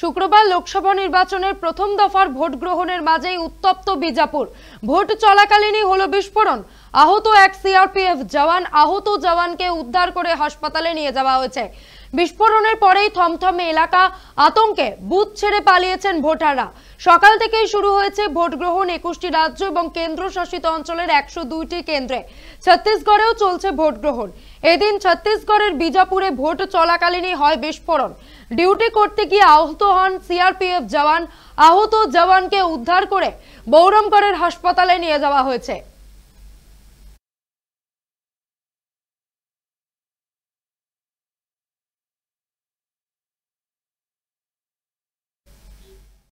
শুক্রবার লোকসভা নির্বাচনের প্রথম দফার ভোট গ্রহণের মাঝেই উত্তপ্ত বিজাপুর। ভোট চলাকালীনই হলো বিস্ফোরণ। আহত এক সিআরপিএফ জওয়ান আহত জওয়ানকে উদ্ধার করে হাসপাতালে নিয়ে যাওয়া হয়েছে। বিস্ফোরণের পরেই থমথমে এলাকা, আতঙ্কে বুথ ছেড়ে পালিয়েছেন ভোটাররা। সকাল থেকেই শুরু হয়েছে ভোট গ্রহণ একুশটি রাজ্য এবং কেন্দ্রশাসিত অঞ্চলের একশো দুইটি কেন্দ্রে। ছত্তিশগড়েও চলছে ভোট গ্রহণ। এদিন ছত্তিশগড়ের বিজাপুরে ভোট চলাকালীনই হয় বিস্ফোরণ। ডিউটি করতে গিয়ে আহত হন সিআরপিএফ জওয়ান। আহত জওয়ানকে উদ্ধার করে বৌরমগড়ের হাসপাতালে নিয়ে যাওয়া হয়েছে।